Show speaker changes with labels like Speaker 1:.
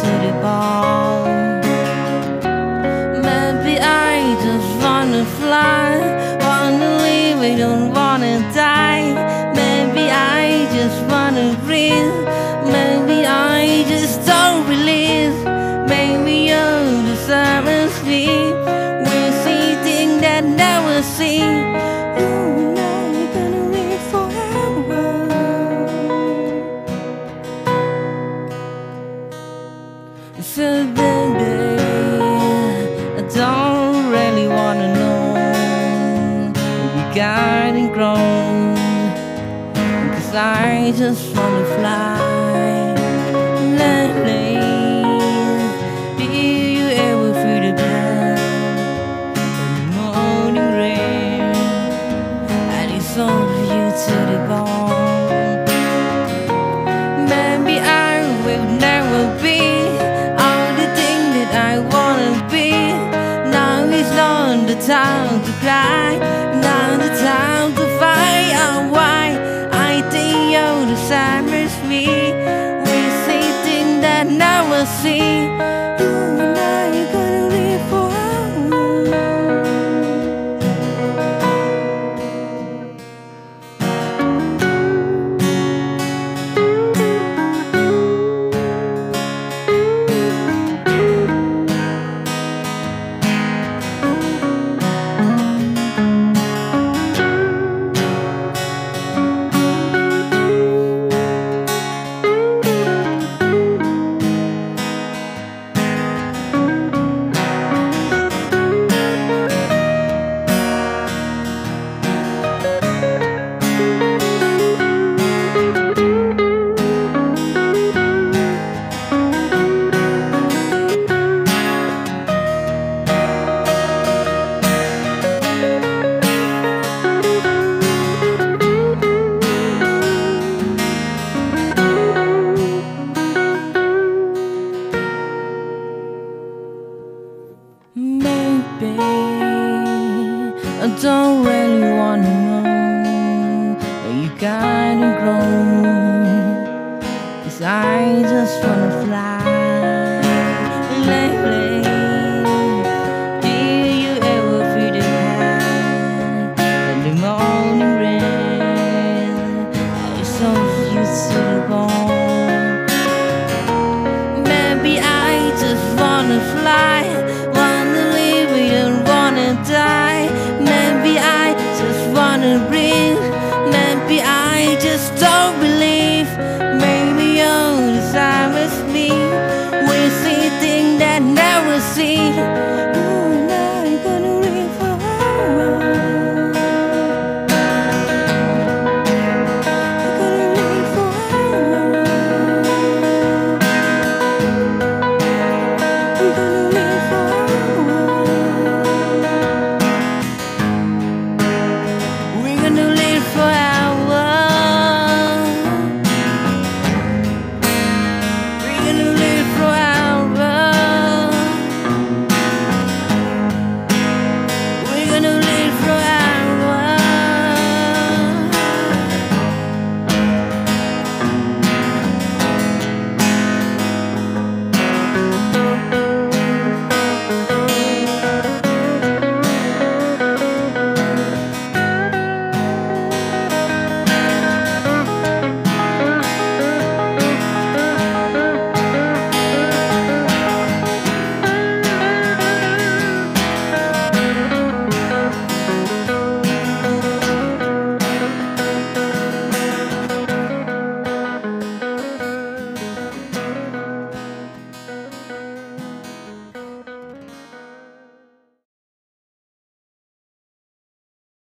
Speaker 1: to the ball. Maybe I just wanna fly, wanna live, I don't wanna die. Maybe I just wanna breathe, maybe I just don't believe. Maybe you deserve the summer's sleep, We're things that never see. So baby, I don't really wanna know you got it grown. Cause I just wanna fly time to cry, not the time to find out why. I think you're the same as me. We see things that never see. I don't really wanna know where you it grown. Cause I just